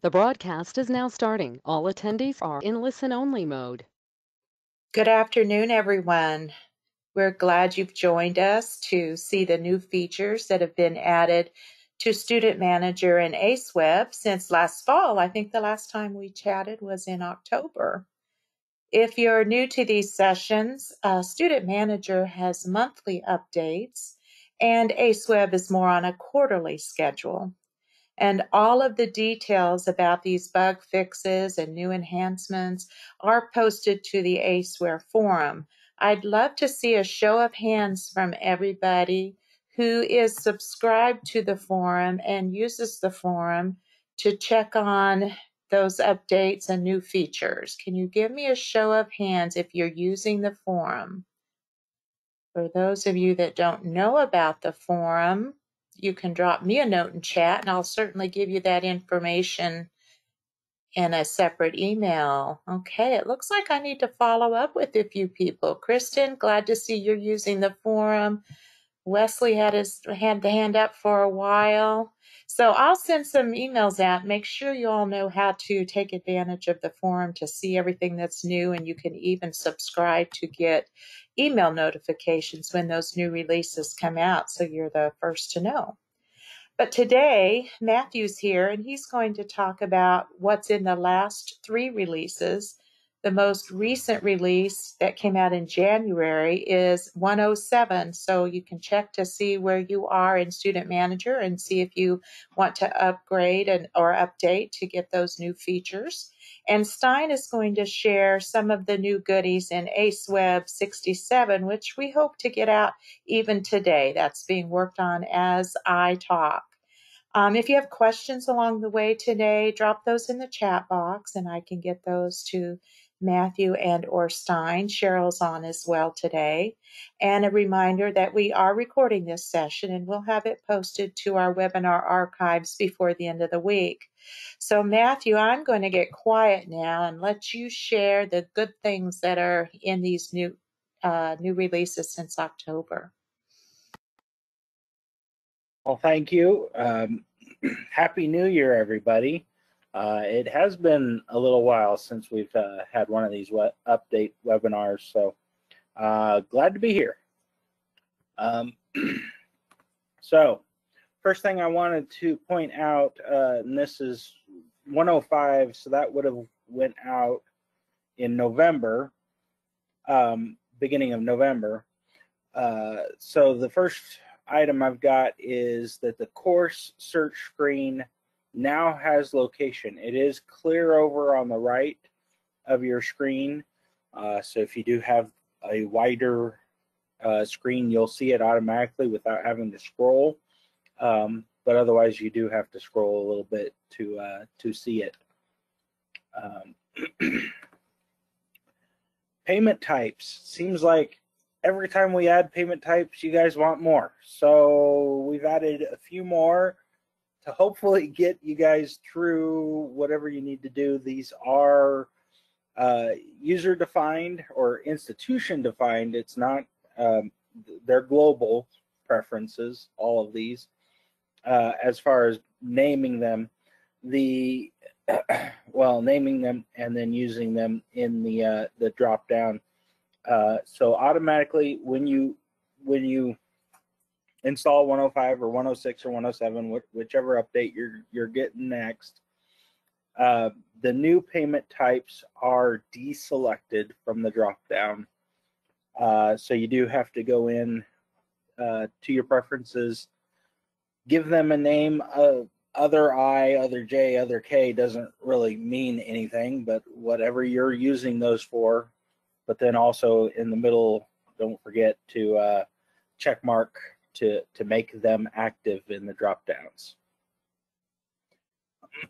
The broadcast is now starting. All attendees are in listen-only mode. Good afternoon, everyone. We're glad you've joined us to see the new features that have been added to Student Manager and AceWeb since last fall. I think the last time we chatted was in October. If you're new to these sessions, uh, Student Manager has monthly updates and AceWeb is more on a quarterly schedule. And all of the details about these bug fixes and new enhancements are posted to the ACEware forum. I'd love to see a show of hands from everybody who is subscribed to the forum and uses the forum to check on those updates and new features. Can you give me a show of hands if you're using the forum? For those of you that don't know about the forum, you can drop me a note in chat and I'll certainly give you that information in a separate email. Okay, it looks like I need to follow up with a few people. Kristen, glad to see you're using the forum. Wesley had his had the hand up for a while. So I'll send some emails out. Make sure you all know how to take advantage of the forum to see everything that's new and you can even subscribe to get email notifications when those new releases come out so you're the first to know. But today, Matthew's here and he's going to talk about what's in the last three releases. The most recent release that came out in January is 107. So you can check to see where you are in Student Manager and see if you want to upgrade and, or update to get those new features. And Stein is going to share some of the new goodies in AceWeb 67, which we hope to get out even today. That's being worked on as I talk. Um, if you have questions along the way today, drop those in the chat box and I can get those to Matthew and or Stein. Cheryl's on as well today. And a reminder that we are recording this session and we'll have it posted to our webinar archives before the end of the week. So Matthew, I'm going to get quiet now and let you share the good things that are in these new uh, new releases since October. Well, thank you. Um, Happy New Year, everybody. Uh, it has been a little while since we've uh, had one of these we update webinars, so uh, glad to be here. Um, so, first thing I wanted to point out, uh, and this is 105, so that would have went out in November, um, beginning of November. Uh, so the first item I've got is that the course search screen now has location. It is clear over on the right of your screen. Uh, so if you do have a wider uh, screen, you'll see it automatically without having to scroll. Um, but otherwise, you do have to scroll a little bit to uh, to see it. Um, payment types seems like every time we add payment types, you guys want more. So we've added a few more to hopefully get you guys through whatever you need to do. These are uh, user defined or institution defined. It's not, um, they're global preferences, all of these. Uh, as far as naming them, the well, naming them and then using them in the uh, the drop down. Uh, so automatically, when you when you install 105 or 106 or 107, whichever update you're you're getting next. Uh, the new payment types are deselected from the dropdown. Uh, so you do have to go in uh, to your preferences, give them a name. of other I, other J, other K doesn't really mean anything, but whatever you're using those for. But then also in the middle, don't forget to uh, check mark to, to make them active in the drop downs.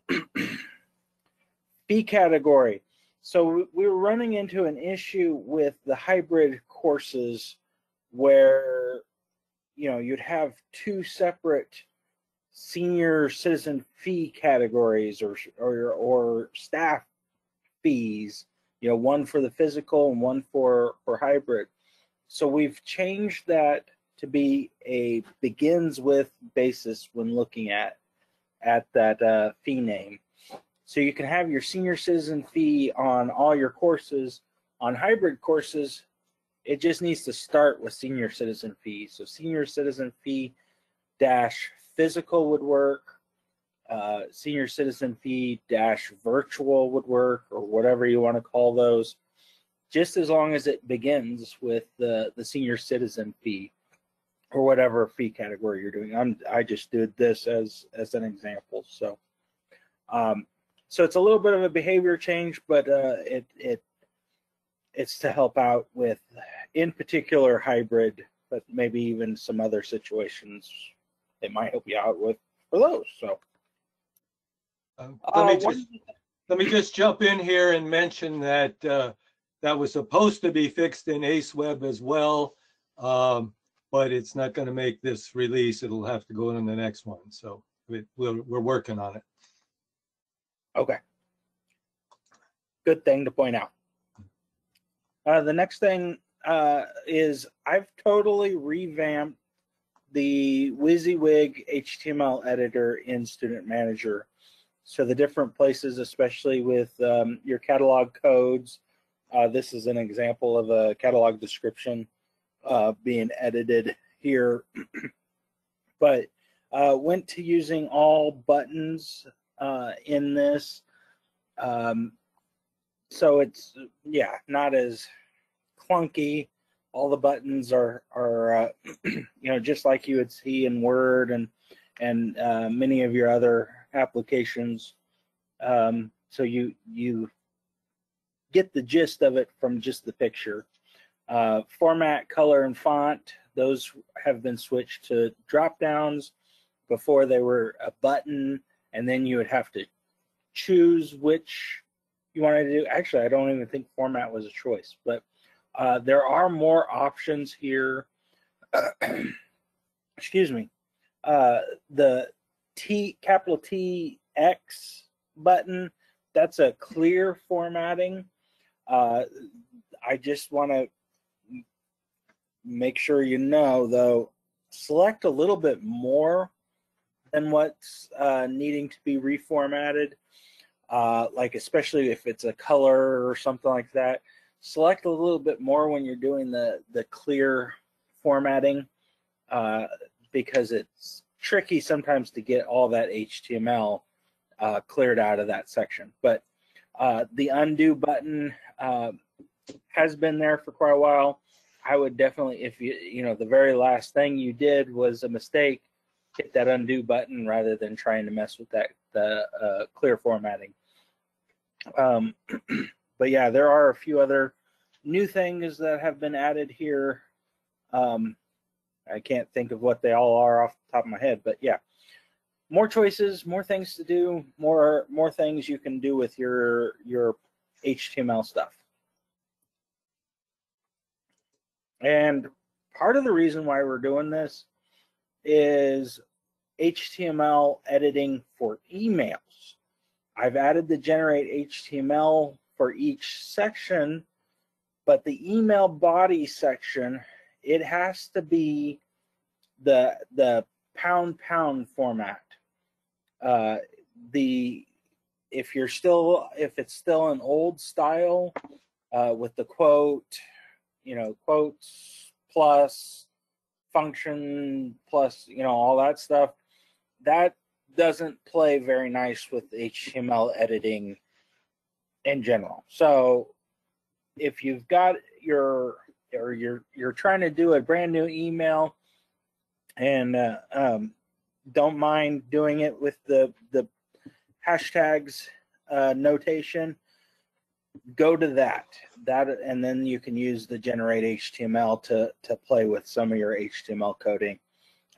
Fee category. So we were running into an issue with the hybrid courses where you know you'd have two separate senior citizen fee categories or or or staff fees you know one for the physical and one for for hybrid so we've changed that to be a begins with basis when looking at at that uh, fee name. So you can have your senior citizen fee on all your courses. On hybrid courses, it just needs to start with senior citizen fee. So senior citizen fee dash physical would work. Uh, senior citizen fee dash virtual would work or whatever you want to call those just as long as it begins with the, the senior citizen fee or whatever fee category you're doing. I'm, I just did this as, as an example. So, um, so it's a little bit of a behavior change, but uh, it, it, it's to help out with, in particular, hybrid, but maybe even some other situations it might help you out with for those. So, Uh, uh, Let me just, let me just jump in here and mention that uh, that was supposed to be fixed in Ace Web as well. um, But it's not going to make this release. It'll have to go in the next one. So we- we're, we're working on it. Okay. Good thing to point out. Uh, the next thing uh, is I've totally revamped the WYSIWYG HTML editor in Student Manager. So the different places, especially with um, your catalog codes, uh, this is an example of a catalog description uh, being edited here. but uh, went to using all buttons uh, in this. Um, so it's yeah, not as clunky. All the buttons are are uh, you know just like you would see in Word and and uh, many of your other applications. Um, so you you get the gist of it from just the picture. Uh, format, color, and font; those have been switched to drop downs. Before they were a button and then you would have to choose which you wanted to do. Actually, I don't even think format was a choice, but uh, there are more options here. Excuse me. Uh, the T capital T X button, that's a clear formatting. Uh, I just want to make sure you know, though, select a little bit more than what's uh, needing to be reformatted. Uh, like especially if it's a color or something like that, select a little bit more when you're doing the the clear formatting uh, because it's tricky sometimes to get all that HTML uh, cleared out of that section. But uh, the undo button uh, has been there for quite a while. I would definitely, if you you know the very last thing you did was a mistake, hit that undo button rather than trying to mess with that the uh, clear formatting. Um, but yeah, there are a few other new things that have been added here. Um, I can't think of what they all are off the top of my head, but yeah, more choices, more things to do, more more things you can do with your your HTML stuff. And part of the reason why we're doing this is HTML editing for emails. I've added the generate HTML for each section, but the email body section, it has to be the the pound pound format. Uh, the if you're still if it's still an old style uh, with the quote, you know, quotes plus function plus you know all that stuff that doesn't play very nice with html editing in general. So if you've got your or you're you're trying to do a brand new email and uh, um, don't mind doing it with the the hashtags uh, notation go to that that and then you can use the generate html to to play with some of your html coding.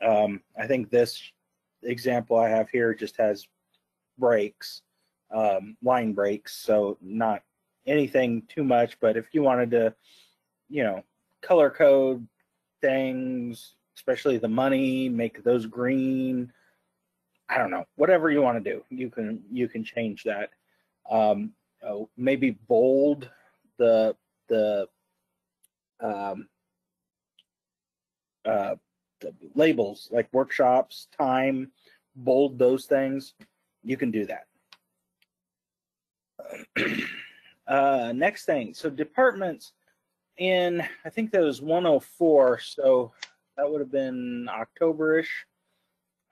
Um, i think this example i have here just has breaks um, line breaks so not anything too much but if you wanted to you know color code things especially the money make those green i don't know whatever you want to do you can you can change that. Um, uh, maybe bold the the um, uh, the labels like workshops, time, bold those things. You can do that. uh, next thing. So departments in, I think that was 104. So that would have been Octoberish.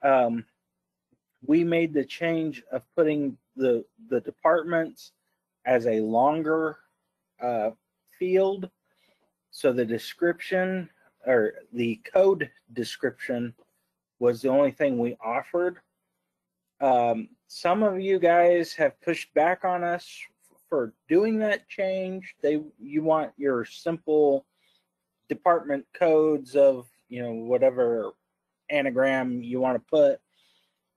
Um, we made the change of putting the the departments as a longer uh, field. So the description or the code description was the only thing we offered. Um, some of you guys have pushed back on us for doing that change. They you want your simple department codes of you know whatever anagram you want to put.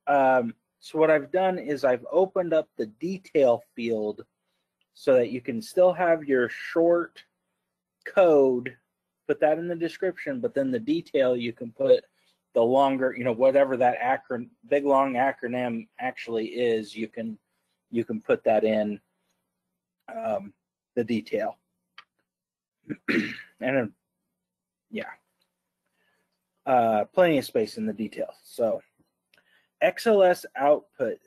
Um, so what I've done is I've opened up the detail field so that you can still have your short code, put that in the description, but then the detail you can put the longer, you know, whatever that acron big long acronym actually is, you can you can put that in um, the detail. and uh, yeah, uh, plenty of space in the details. So XLS output,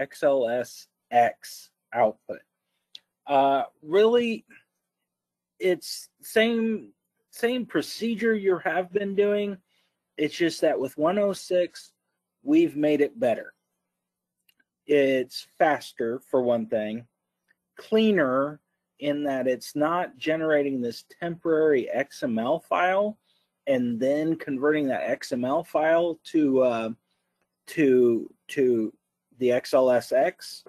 XLSX output. Uh, really, it's same same procedure you have been doing. It's just that with 106, we've made it better. It's faster for one thing, cleaner in that it's not generating this temporary XML file and then converting that XML file to uh, to to the XLSX.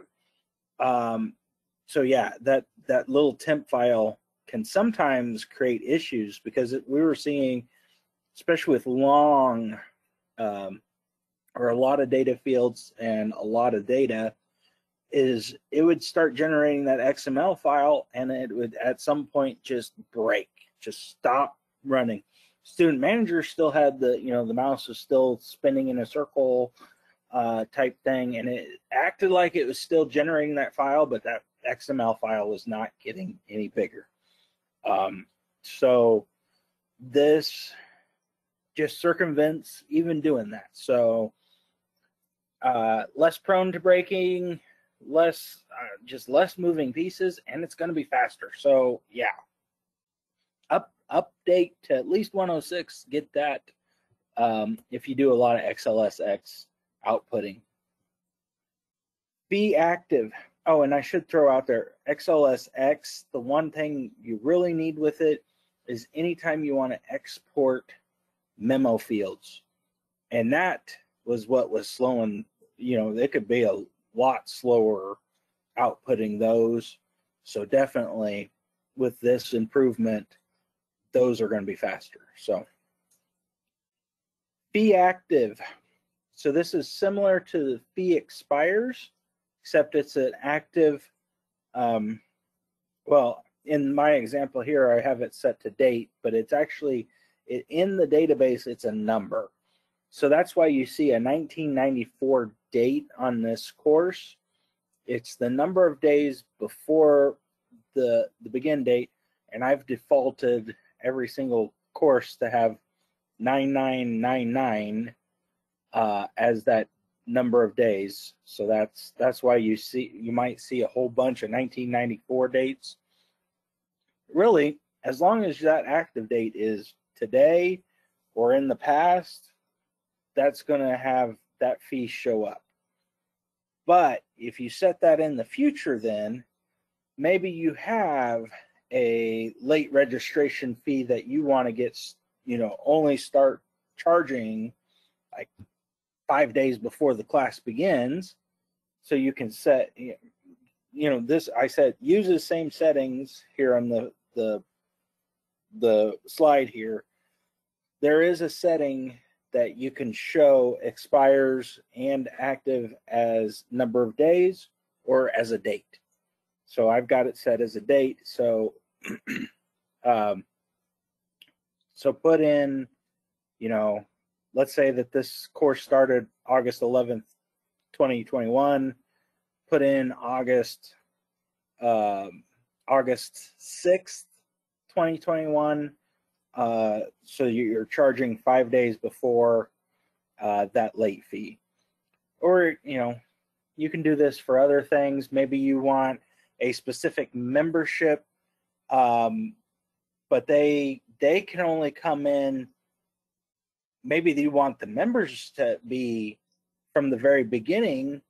Um, so yeah, that that little temp file can sometimes create issues because it, we were seeing, especially with long um, or a lot of data fields and a lot of data, is it would start generating that XML file and it would at some point just break, just stop running. Student manager still had the, you know, the mouse was still spinning in a circle uh, type thing, and it acted like it was still generating that file, but that XML file was not getting any bigger. Um, so this just circumvents even doing that. So uh, less prone to breaking, less uh, just less moving pieces, and it's going to be faster. So yeah, up update to at least 106. Get that um, if you do a lot of XLSX outputting. Be active. Oh, and I should throw out there XLSX. The one thing you really need with it is anytime you want to export memo fields. And that was what was slowing, you know, it could be a lot slower outputting those. So definitely with this improvement, those are going to be faster. So be active. So this is similar to the fee expires, except it's an active, um, well, in my example here, I have it set to date, but it's actually, it, in the database, it's a number. So that's why you see a 1994 date on this course. It's the number of days before the, the begin date, and I've defaulted every single course to have 9999 uh, as that number of days. So that's that's why you see you might see a whole bunch of 1994 dates. Really, as long as that active date is today or in the past, that's going to have that fee show up. But if you set that in the future, then maybe you have a late registration fee that you want to get, you know, only start charging like five days before the class begins. So you can set, you know, this, I said, use the same settings here on the, the, the slide here. There is a setting that you can show expires and active as number of days or as a date. So I've got it set as a date. So, um, so put in, you know, let's say that this course started August 11th, 2021, put in August, um, August 6th, 2021. Uh, so you're charging five days before uh, that late fee. Or, you know, you can do this for other things. Maybe you want a specific membership, um, but they they can only come in. Maybe they want the members to be from the very beginning,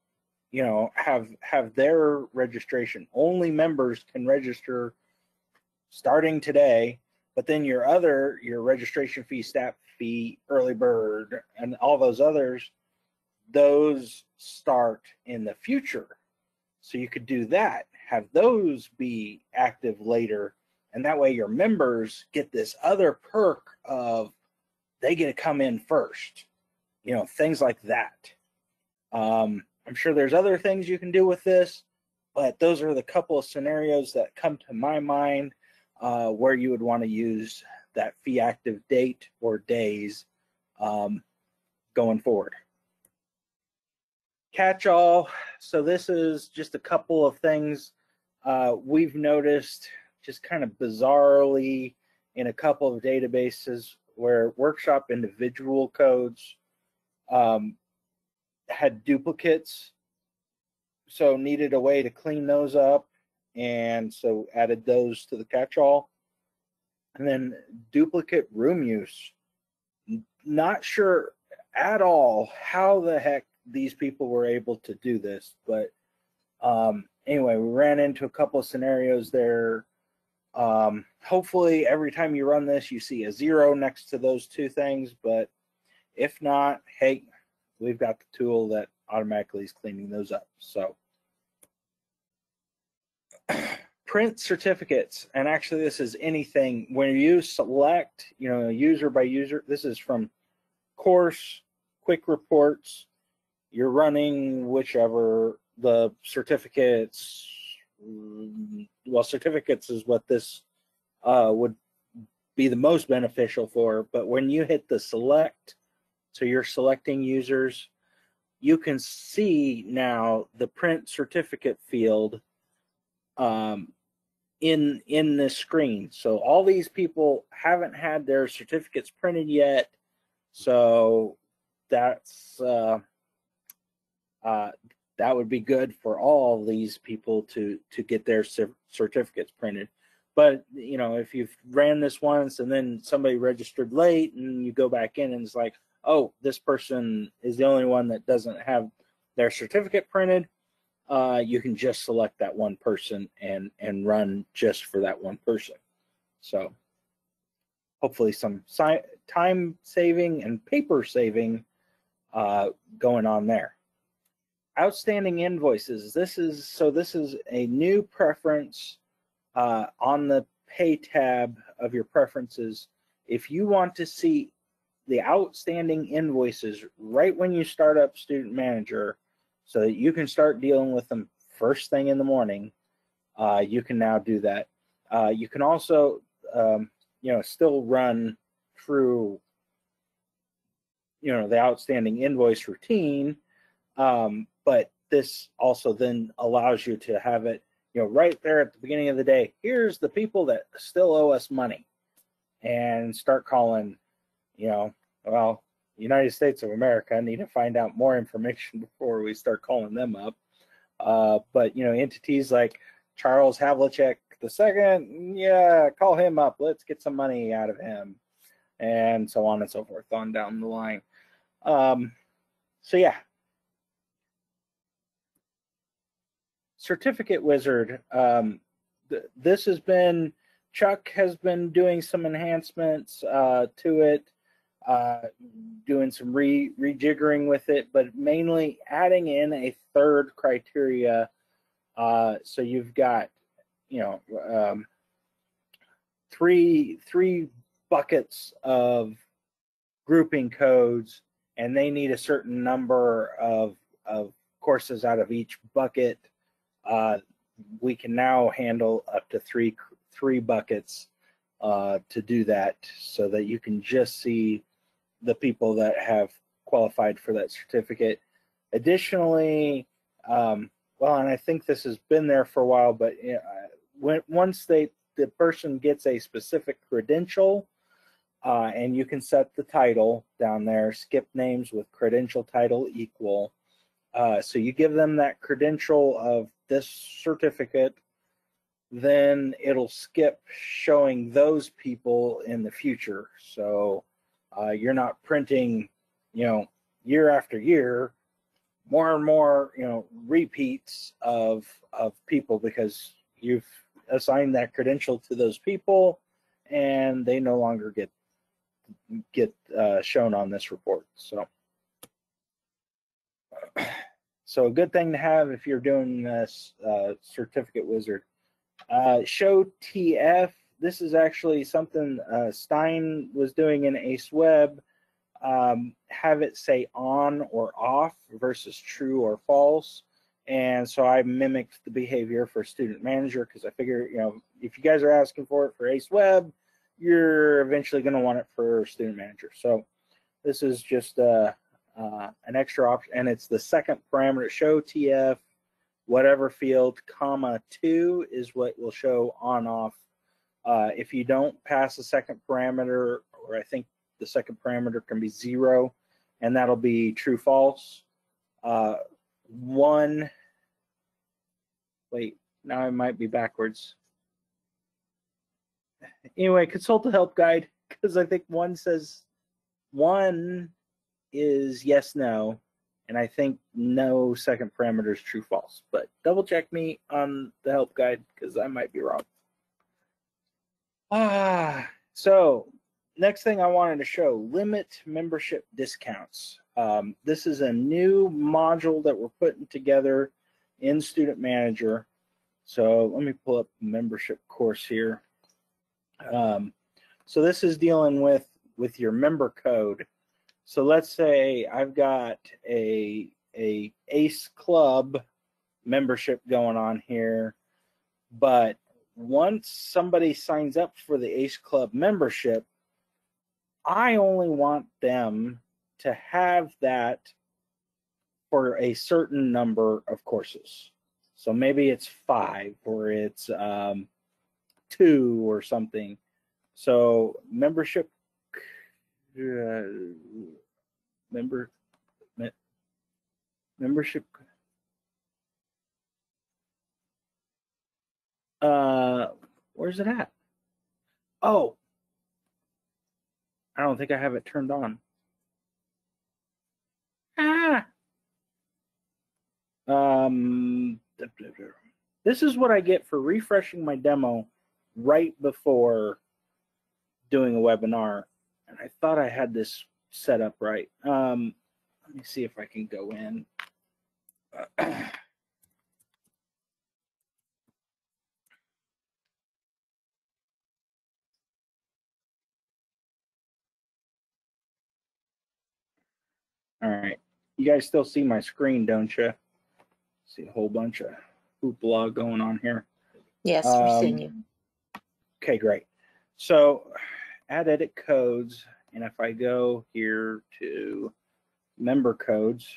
you know, have have their registration. Only members can register starting today, but then your other your registration fee, stat fee, early bird, and all those others, those start in the future. So you could do that, have those be active later, and that way your members get this other perk of they get to come in first. You know, things like that. Um, I'm sure there's other things you can do with this, but those are the couple of scenarios that come to my mind uh, where you would want to use that fee active date or days um, going forward. Catch all. So this is just a couple of things uh, we've noticed just kind of bizarrely in a couple of databases where workshop individual codes um, had duplicates so needed a way to clean those up and so added those to the catch-all. And then duplicate room use. Not sure at all how the heck these people were able to do this but um anyway we ran into a couple of scenarios there um hopefully every time you run this you see a zero next to those two things but if not hey we've got the tool that automatically is cleaning those up so. Print certificates and actually this is anything when you select you know user by user this is from course quick reports you're running whichever the certificates well certificates is what this uh, would be the most beneficial for but when you hit the select so you're selecting users you can see now the print certificate field um, in in this screen. So all these people haven't had their certificates printed yet. So that's uh, uh, that would be good for all these people to to get their certificates printed. But you know, if you've ran this once and then somebody registered late and you go back in and it's like, oh, this person is the only one that doesn't have their certificate printed, uh, you can just select that one person and and run just for that one person. So hopefully some si time saving and paper saving uh, going on there. Outstanding invoices. This is so this is a new preference uh, on the pay tab of your preferences. If you want to see the outstanding invoices right when you start up Student Manager, so that you can start dealing with them first thing in the morning. Uh, you can now do that. Uh, you can also, um, you know, still run through, you know, the outstanding invoice routine, um, but this also then allows you to have it, you know, right there at the beginning of the day. Here's the people that still owe us money, and start calling, you know, well, United States of America. Need to find out more information before we start calling them up. Uh, but you know, entities like Charles Havlicek the second, yeah, call him up. Let's get some money out of him, and so on and so forth on down the line. Um, so yeah, certificate wizard. Um, th this has been Chuck has been doing some enhancements uh, to it uh, doing some re rejiggering with it, but mainly adding in a third criteria. Uh, so you've got, you know, um, three three buckets of grouping codes, and they need a certain number of of courses out of each bucket. Uh, we can now handle up to three three buckets uh, to do that, so that you can just see the people that have qualified for that certificate. Additionally, um, well, and I think this has been there for a while, but when once they the person gets a specific credential, uh, and you can set the title down there, skip names with credential title equal. Uh, so you give them that credential of this certificate, then it'll skip showing those people in the future. So uh, you're not printing, you know, year after year, more and more, you know, repeats of of people because you've assigned that credential to those people, and they no longer get get uh, shown on this report. So. So a good thing to have if you're doing this uh, certificate wizard. Uh, show TF. This is actually something uh, Stein was doing in Ace Web. Um, have it say on or off versus true or false. And so I mimicked the behavior for student manager because I figure, you know, if you guys are asking for it for Ace Web, you're eventually going to want it for student manager. So this is just uh, uh, an extra option, and it's the second parameter. Show TF whatever field, comma two is what will show on off. Uh, if you don't pass the second parameter, or I think the second parameter can be zero, and that'll be true false. Uh, one, wait, now I might be backwards. Anyway, consult the help guide because I think one says one is yes, no, and I think no second parameter is true, false. But double check me on the help guide because I might be wrong. Ah, so next thing I wanted to show, limit membership discounts. Um, this is a new module that we're putting together in Student Manager. So let me pull up membership course here. Um, so this is dealing with with your member code so let's say I've got a a Ace Club membership going on here, but once somebody signs up for the Ace Club membership, I only want them to have that for a certain number of courses. So maybe it's five or it's um, two or something. So membership member me, membership uh where's it at? Oh. I don't think i have it turned on. Ah. Um this is what i get for refreshing my demo right before doing a webinar and I thought I had this set up right. Um, let me see if I can go in. All right. You guys still see my screen, don't you? See a whole bunch of hoopla going on here. Yes, we're seeing Um, you. Okay, great. So add edit codes, and if I go here to member codes,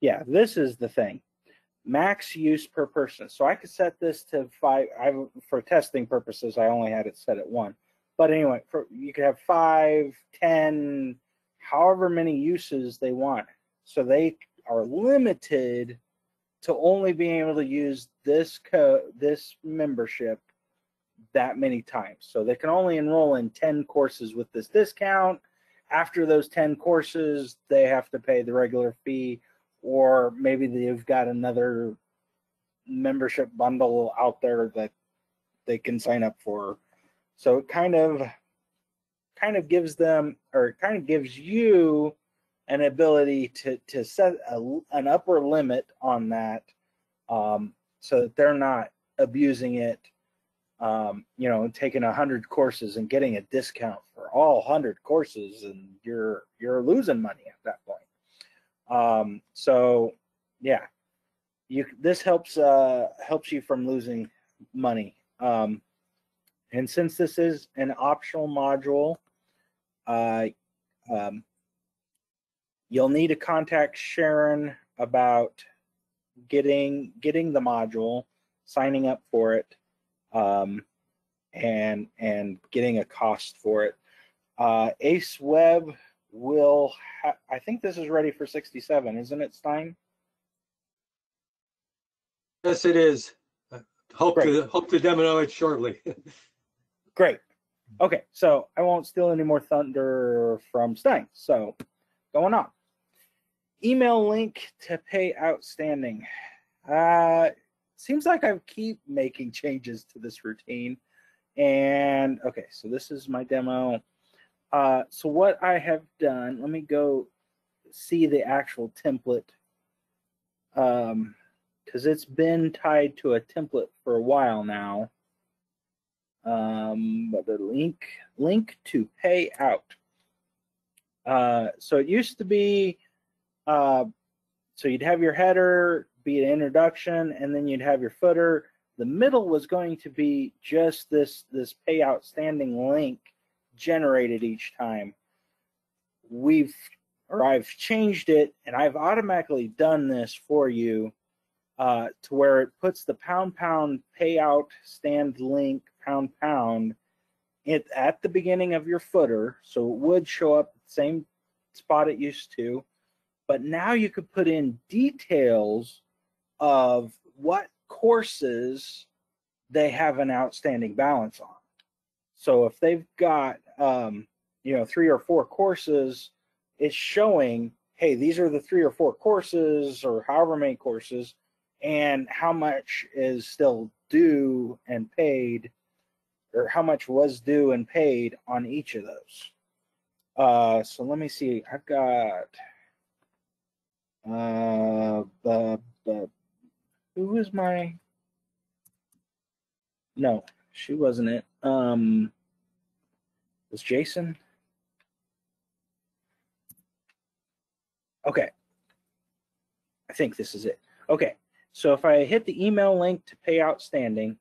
yeah, this is the thing. Max use per person. So I could set this to five. I for testing purposes, I only had it set at one. But anyway, for you could have five, ten, however many uses they want. So they are limited to only being able to use this code, this membership that many times. So they can only enroll in 10 courses with this discount. After those 10 courses, they have to pay the regular fee, or maybe they've got another membership bundle out there that they can sign up for. So it kind of kind of gives them or it kind of gives you an ability to to set a, an upper limit on that um, so that they're not abusing it um, you know, taking a hundred courses and getting a discount for all hundred courses, and you're you're losing money at that point. Um, so, yeah, you this helps uh, helps you from losing money. Um, and since this is an optional module, uh, um, you'll need to contact Sharon about getting getting the module, signing up for it um, and and getting a cost for it. Uh, Ace Web will. Ha- I think this is ready for 67, isn't it, Stein? Yes, it is. Uh, hope to, hope to demo it shortly. Great. Okay, so I won't steal any more thunder from Stein. So going on. Email link to pay outstanding. Uh seems like I keep making changes to this routine. And okay, so this is my demo. Uh so what I have done, let me go see the actual template. Um because it's been tied to a template for a while now um, but the link link to pay out. Uh, so it used to be, uh, so you'd have your header be an introduction, and then you'd have your footer. The middle was going to be just this this pay outstanding link generated each time. We've or I've changed it, and I've automatically done this for you uh, to where it puts the pound pound payout stand link pound pound it at the beginning of your footer so it would show up the same spot it used to but now you could put in details of what courses they have an outstanding balance on so if they've got um, you know three or four courses it's showing hey these are the three or four courses or however many courses and how much is still due and paid or how much was due and paid on each of those. Uh, so let me see. I've got uh, the the who was my no, she wasn't it. Um, was Jason? Okay, I think this is it. Okay, so if I hit the email link to pay outstanding,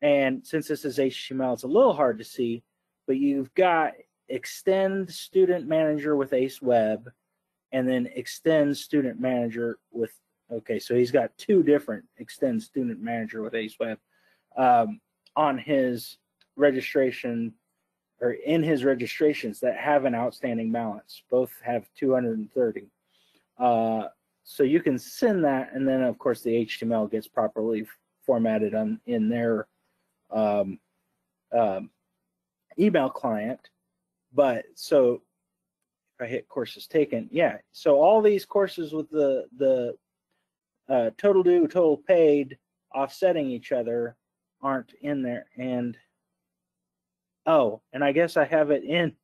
and since this is HTML, it's a little hard to see, but you've got extend student manager with Ace Web and then extend student manager with, okay, so he's got two different extend student manager with Ace Web um, on his registration or in his registrations that have an outstanding balance. Both have 230. Uh, so you can send that, and then of course the HTML gets properly formatted on in their um, um, email client. But so if I hit courses taken, yeah. So all these courses with the the uh, total due, total paid, offsetting each other aren't in there. And oh, and I guess I have it in.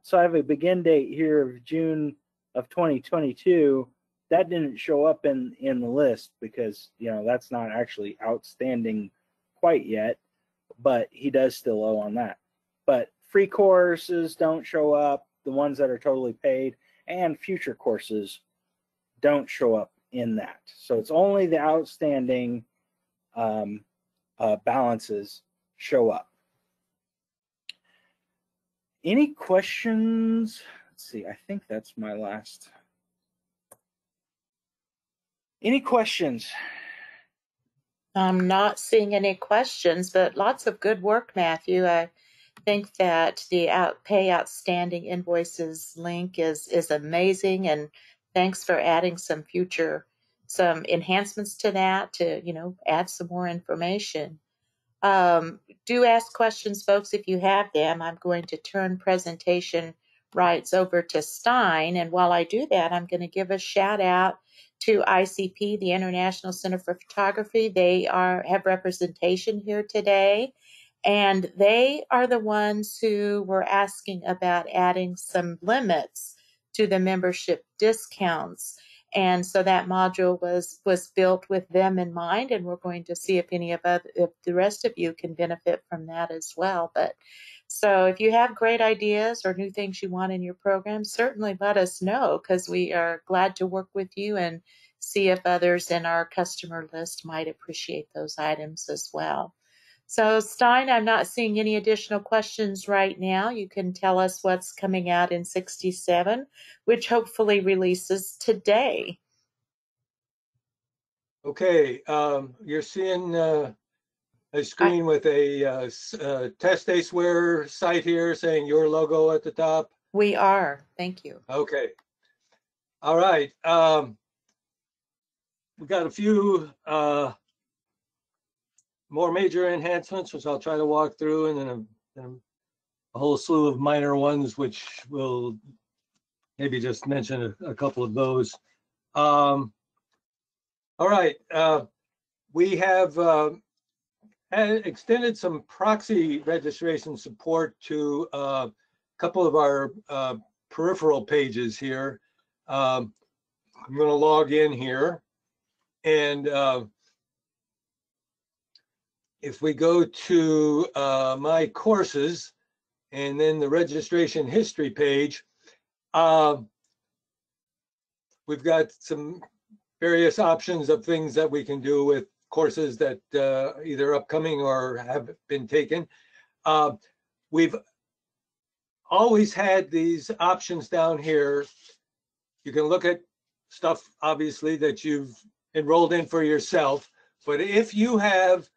So I have a begin date here of June of 2022. That didn't show up in in the list because you know that's not actually outstanding quite yet, but he does still owe on that. But free courses don't show up, the ones that are totally paid, and future courses don't show up in that. So it's only the outstanding um, uh, balances show up. Any questions? Let's see, I think that's my last. Any questions? I'm not seeing any questions, but lots of good work, Matthew. I think that the out, pay outstanding invoices link is is amazing, and thanks for adding some future some enhancements to that to you know add some more information. Um, do ask questions, folks, if you have them. I'm going to turn presentation rights over to Stein, and while I do that, I'm going to give a shout out to ICP, the International Center for Photography. They are have representation here today, and they are the ones who were asking about adding some limits to the membership discounts. And so that module was was built with them in mind, and we're going to see if any of other, if the rest of you can benefit from that as well. But so if you have great ideas or new things you want in your program, certainly let us know because we are glad to work with you and see if others in our customer list might appreciate those items as well. So Stein, I'm not seeing any additional questions right now. You can tell us what's coming out in 67, which hopefully releases today. Okay, um, you're seeing uh, a screen with a uh, uh, test Aceware site here saying your logo at the top. We are. Thank you. Okay. All right. Um, we got a few uh, more major enhancements, which I'll try to walk through, and then a, then a whole slew of minor ones, which we'll maybe just mention a, a couple of those. Um, all right, uh, we have uh, extended some proxy registration support to uh, a couple of our uh, peripheral pages here. Um, I'm going to log in here. And uh, if we go to uh, my courses and then the registration history page, uh, we've got some various options of things that we can do with courses that uh, either upcoming or have been taken. Uh, we've always had these options down here. You can look at stuff, obviously, that you've enrolled in for yourself. But if you have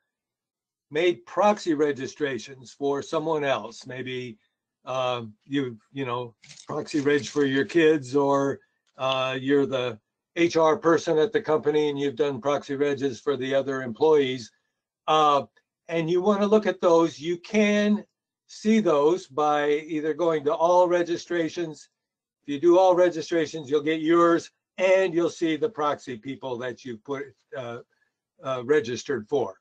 made proxy registrations for someone else, maybe um, you you know proxy reg for your kids, or uh, you're the HR person at the company and you've done proxy regs for the other employees, uh, and you want to look at those, you can see those by either going to all registrations. If you do all registrations, you'll get yours and you'll see the proxy people that you put uh, uh, registered for.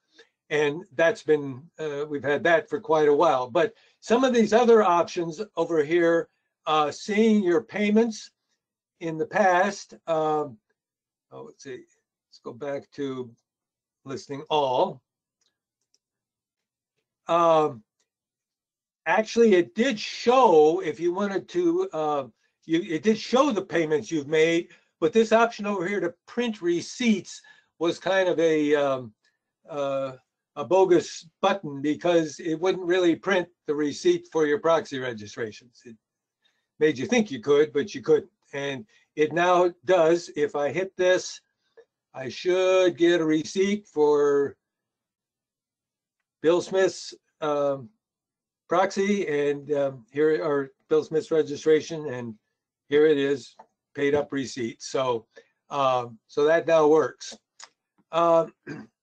And that's been, uh, we've had that for quite a while. But some of these other options over here, uh, seeing your payments in the past, um, oh, let's see, let's go back to listing all. Um, actually, it did show if you wanted to, uh, you, it did show the payments you've made but this option over here to print receipts was kind of a um, uh, a bogus button because it wouldn't really print the receipt for your proxy registrations. It made you think you could, but you couldn't. And it now does. If I hit this, I should get a receipt for Bill Smith's um, proxy and um, here are Bill Smith's registration and here it is paid up receipt. So, um, so that now works.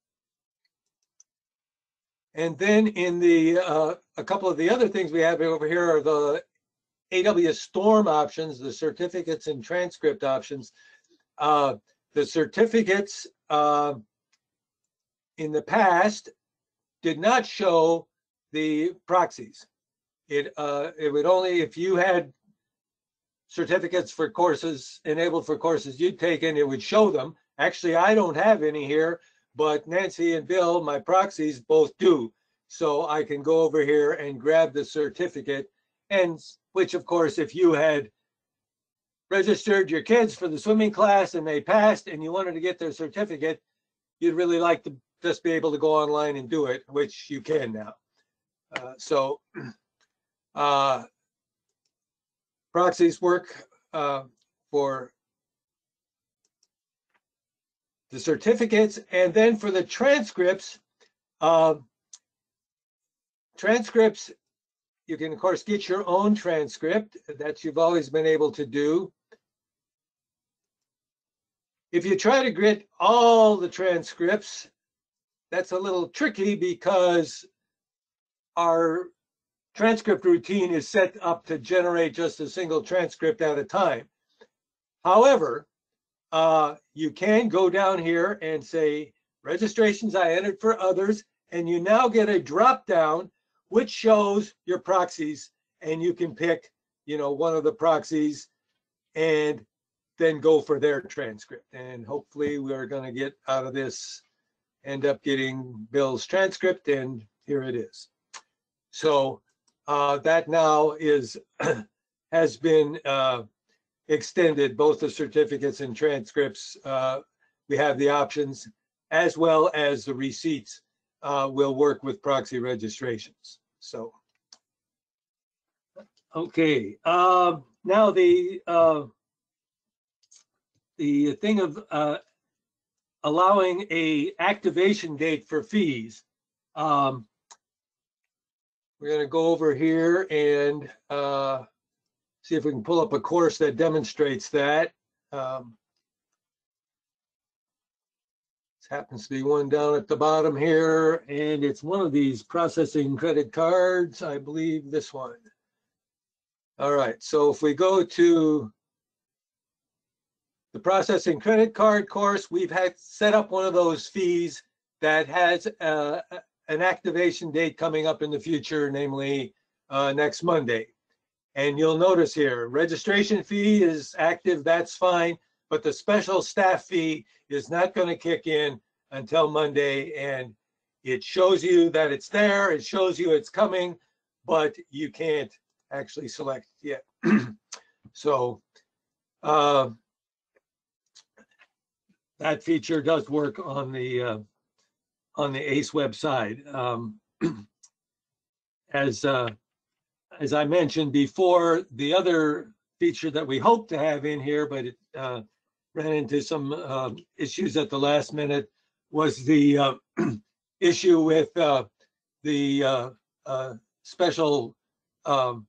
And then in the, uh, a couple of the other things we have over here are the AWS Storm options, the certificates and transcript options. Uh, the certificates uh, in the past did not show the proxies. It uh, it would only if you had certificates for courses enabled for courses you'd taken, it would show them. Actually, I don't have any here, but Nancy and Bill, my proxies, both do. So I can go over here and grab the certificate and which of course, if you had registered your kids for the swimming class and they passed and you wanted to get their certificate, you'd really like to just be able to go online and do it, which you can now. Uh, so uh, proxies work uh, for the certificates and then for the transcripts uh, transcripts you can of course get your own transcript that you've always been able to do if you try to get all the transcripts that's a little tricky because our transcript routine is set up to generate just a single transcript at a time. However, uh, you can go down here and say registrations I entered for others, and you now get a drop down which shows your proxies, and you can pick, you know, one of the proxies and then go for their transcript. And hopefully we're going to get out of this, end up getting Bill's transcript, and here it is. So uh, that now is has been uh, extended, both the certificates and transcripts. Uh, we have the options as well as the receipts uh, will work with proxy registrations. So, okay, um, now the uh, the thing of uh, allowing a activation date for fees. Um, we're going to go over here and uh, see if we can pull up a course that demonstrates that. Um, let's happens to be one down at the bottom here, and it's one of these processing credit cards, I believe this one. All right, so if we go to the processing credit card course, we've had set up one of those fees that has uh, an activation date coming up in the future, namely uh, next Monday. And you'll notice here, registration fee is active, that's fine, but the special staff fee is not going to kick in until Monday. And it shows you that it's there, it shows you it's coming, but you can't actually select yet. so uh, that feature does work on the uh, on the ACE website. Um, as uh, as I mentioned before, the other feature that we hope to have in here, but it uh, ran into some uh, issues at the last minute, was the uh, issue with uh, the uh, uh, special um,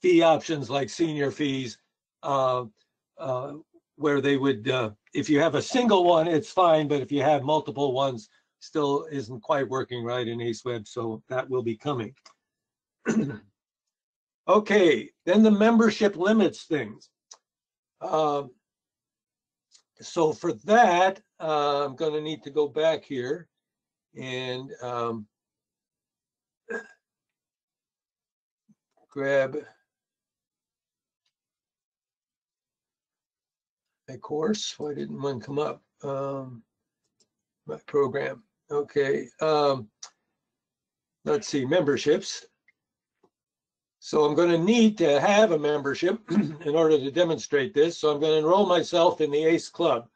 fee options like senior fees, where they would, if you have a single one, it's fine, but if you have multiple ones, still isn't quite working right in ACEweb, so that will be coming. Okay, then the membership limits things. Um, So for that, uh, I'm gonna need to go back here and um, grab a course. Why didn't one come up? Um, My program, okay. um, Let's see, memberships. So I'm going to need to have a membership in order to demonstrate this. So I'm going to enroll myself in the ACE Club.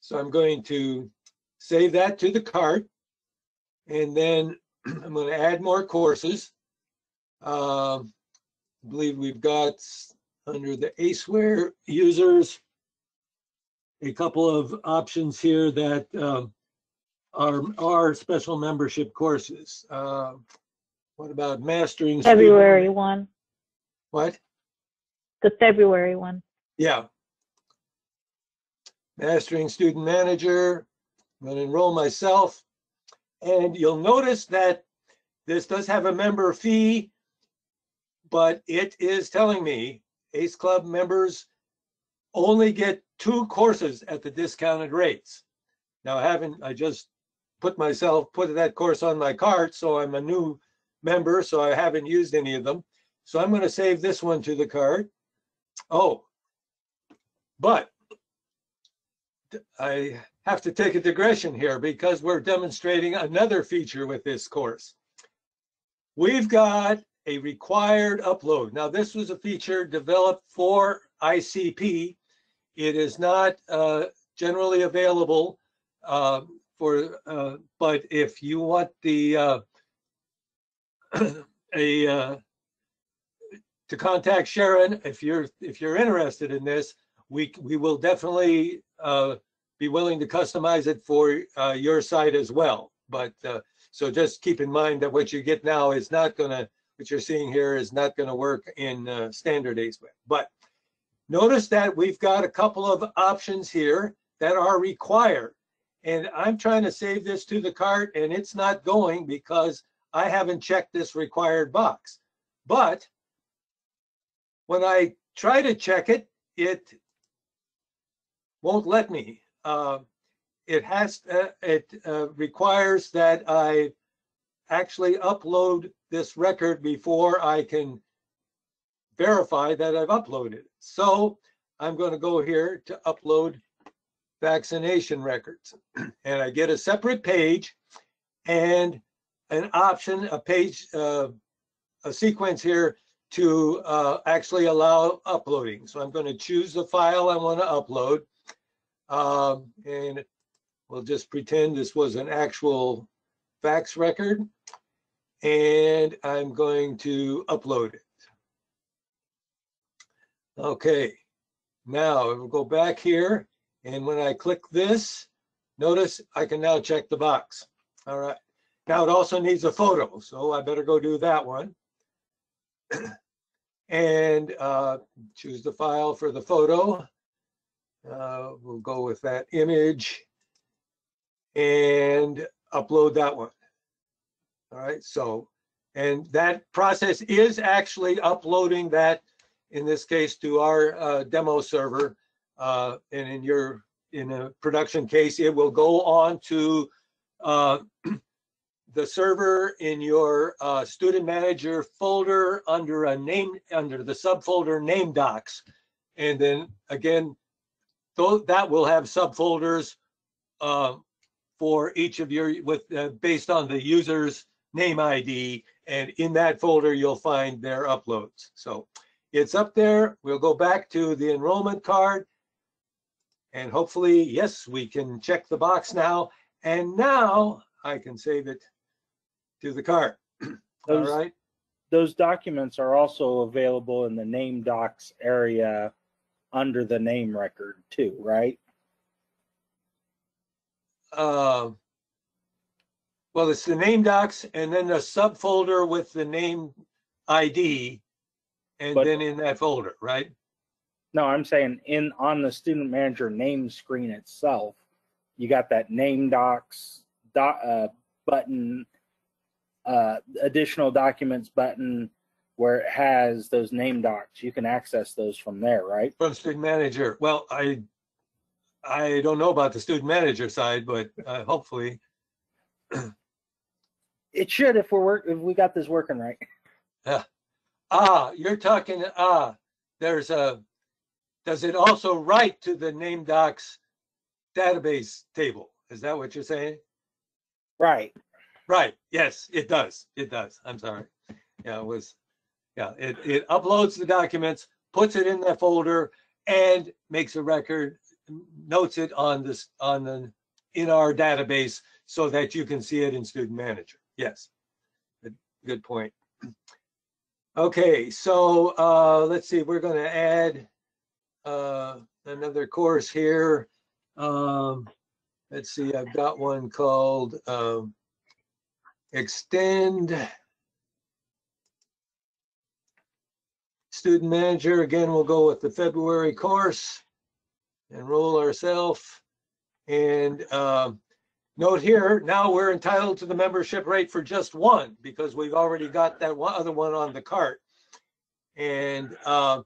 So I'm going to save that to the cart. And then I'm going to add more courses. Um, I believe we've got under the ACEware users a couple of options here that um, are, are special membership courses. Uh, What about mastering? February one, What? the February one. Yeah. Mastering Student Manager, I'm going to enroll myself. And you'll notice that this does have a member fee, but it is telling me ACE Club members only get two courses at the discounted rates. Now, I haven't, I just put myself, put that course on my cart, so I'm a new member, so I haven't used any of them. So I'm going to save this one to the cart. Oh, but I have to take a digression here because we're demonstrating another feature with this course. We've got a required upload. Now, this was a feature developed for ICP. It is not uh, generally available uh, for, uh, but if you want the uh, a uh, to contact Sharon if you're if you're interested in this. We we will definitely uh, be willing to customize it for uh, your site as well. But uh, so just keep in mind that what you get now is not going to what you're seeing here is not going to work in uh, standard ACEweb. But notice that we've got a couple of options here that are required. And I'm trying to save this to the cart and it's not going because I haven't checked this required box. But when I try to check it, it won't let me. Uh, It has, uh, it uh, requires that I actually upload this record before I can verify that I've uploaded. So I'm going to go here to upload vaccination records. And I get a separate page and an option, a page, uh, a sequence here to uh, actually allow uploading. So I'm going to choose the file I want to upload. Um, and we'll just pretend this was an actual fax record. And I'm going to upload it. Okay, now we'll go back here. And when I click this, notice I can now check the box. All right. Now it also needs a photo, so I better go do that one. And uh, choose the file for the photo. Uh, We'll go with that image. and upload that one. All right, so, and that process is actually uploading that, in this case, to our uh, demo server. Uh, And in your, in a production case, it will go on to uh, the server in your uh, student manager folder under a name, under the subfolder name docs. And then again, that will have subfolders uh, for each of your, with, uh, based on the user's name ID. And in that folder, you'll find their uploads. So it's up there. We'll go back to the enrollment card. And hopefully, yes, we can check the box now. And now I can save it to the cart. All Those, right. those documents are also available in the name docs area under the name record too, right? Uh, well, it's the name docs and then the subfolder with the name ID. And But- then in that folder, right? No, I'm saying in, on the student manager name screen itself, you got that name docs dot, uh, button, uh, additional documents button where it has those name docs. You can access those from there, right? From student manager. Well, I, I don't know about the student manager side, but uh, hopefully, It should if we're work, if we got this working right. ah, you're talking, ah, there's a, does it also write to the name docs database table? Is that what you're saying? Right. Right, yes, it does, it does, I'm sorry. Yeah, it was, yeah, it, it uploads the documents, puts it in that folder and makes a record, notes it on this, on the, in our database so that you can see it in Student Manager, yes. Good, good point. Okay, so, uh, let's see, we're gonna add, uh, another course here. Um, let's see, I've got one called, um, extend student manager. Again, we'll go with the February course, enroll ourselves. And um, note here, now we're entitled to the membership rate for just one because we've already got that one other one on the cart. And uh,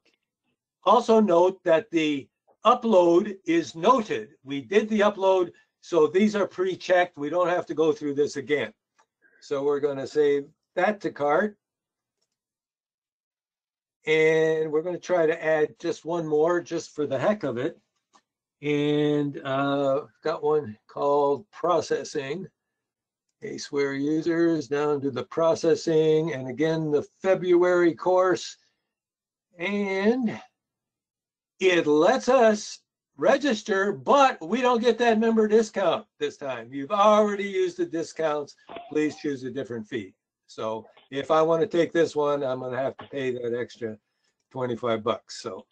also note that the upload is noted. We did the upload, so these are pre-checked. We don't have to go through this again. So we're going to save that to cart. And we're going to try to add just one more just for the heck of it. And uh, got one called processing. ACEware users down to the processing and again, the February course. And it lets us register, but we don't get that member discount this time. You've already used the discounts. Please choose a different fee. So if I want to take this one, I'm gonna have to pay that extra twenty-five bucks, so.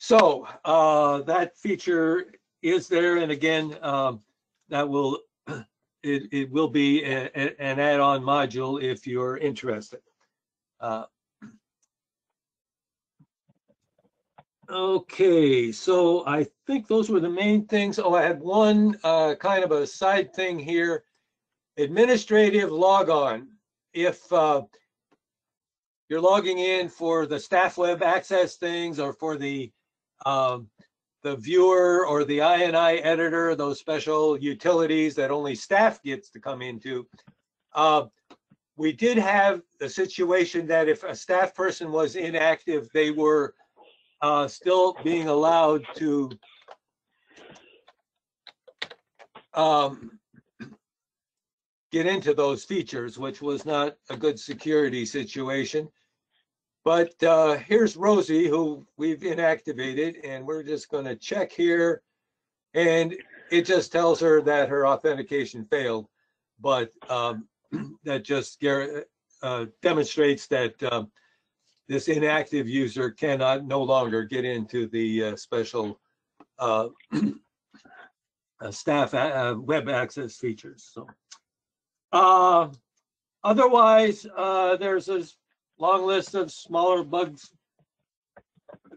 So, uh, that feature is there, and again, um, that will, it, it will be a- a- an add-on module if you're interested. Uh, Okay, so I think those were the main things. Oh, I had one uh, kind of a side thing here. Administrative logon. If uh, you're logging in for the staff web access things or for the um, the viewer or the INI editor, those special utilities that only staff gets to come into. Uh, we did have a situation that if a staff person was inactive, they were uh, still being allowed to um, get into those features, which was not a good security situation. But uh, here's Rosie, who we've inactivated, and we're just going to check here. And it just tells her that her authentication failed. But um, that just uh, demonstrates that um, this inactive user cannot no longer get into the uh, special uh, uh, staff uh, web access features. So, uh, otherwise, uh, there's a long list of smaller bugs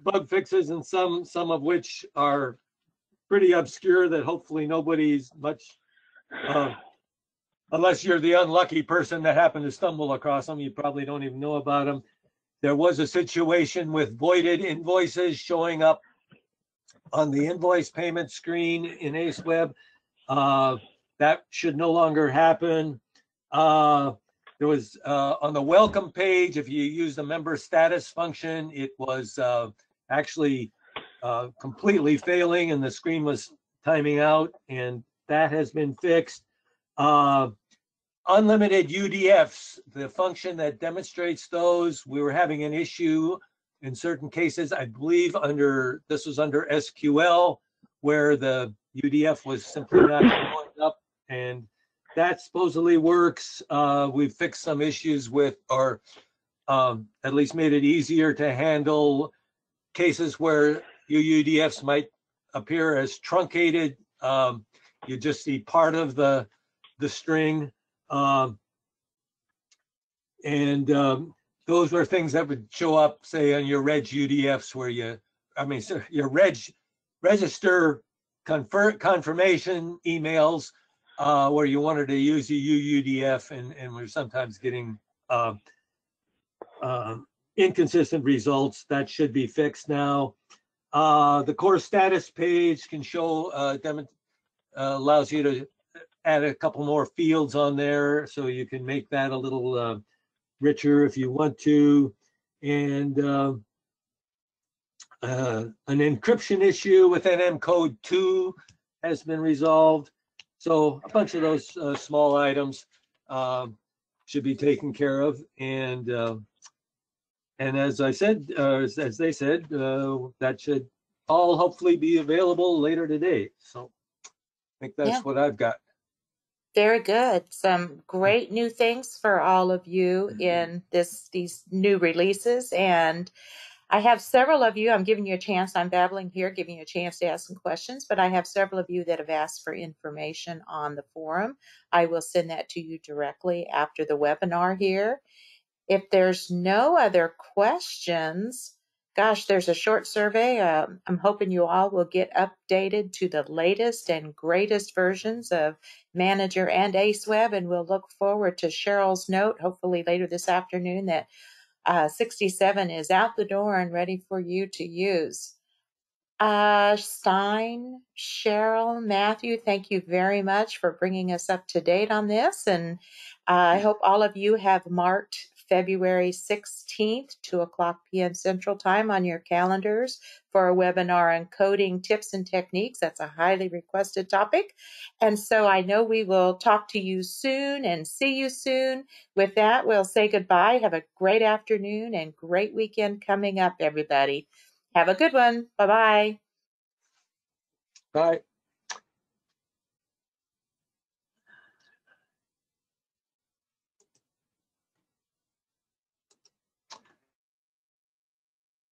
bug fixes and some, some of which are pretty obscure that hopefully nobody's much, uh, unless you're the unlucky person that happened to stumble across them, you probably don't even know about them. There was a situation with voided invoices showing up on the invoice payment screen in ACEweb. Uh, that should no longer happen. Uh, there was, uh, on the welcome page, if you use the member status function, it was, uh, actually, uh, completely failing and the screen was timing out and that has been fixed. Uh, unlimited UDFs, the function that demonstrates those, we were having an issue in certain cases, I believe under, this was under SQL, where the UDF was simply not going up and that supposedly works. Uh, we fixed some issues with, or um, at least made it easier to handle cases where UUDFs might appear as truncated. Um, you just see part of the, the string. Um, and um, those were things that would show up, say, on your reg UDFs where you, I mean, your reg, register confer, confirmation emails uh, where you wanted to use the UUDF and, and we're sometimes getting uh, uh, inconsistent results. That should be fixed now. Uh, the course status page can show, uh, uh, allows you to add a couple more fields on there so you can make that a little uh, richer if you want to. And uh, uh, an encryption issue with NM code 2 has been resolved. So a bunch of those uh, small items um, should be taken care of. And uh, and as I said, uh, as, as they said, uh, that should all hopefully be available later today. So I think that's Yeah. what I've got. Very good. Some great new things for all of you in this these new releases. And I have several of you, I'm giving you a chance, I'm babbling here, giving you a chance to ask some questions, but I have several of you that have asked for information on the forum. I will send that to you directly after the webinar here. If there's no other questions, gosh, there's a short survey. Um, I'm hoping you all will get updated to the latest and greatest versions of Manager and ACEweb, and we'll look forward to Cheryl's note, hopefully later this afternoon, that uh, 67 is out the door and ready for you to use. Uh, Stein, Cheryl, Matthew, thank you very much for bringing us up to date on this. And uh, I hope all of you have marked February 16th, 2 o'clock p.m. Central Time on your calendars for a webinar on coding tips and techniques. That's a highly requested topic. And so I know we will talk to you soon and see you soon. With that, we'll say goodbye. Have a great afternoon and great weekend coming up, everybody. Have a good one. Bye bye. Bye.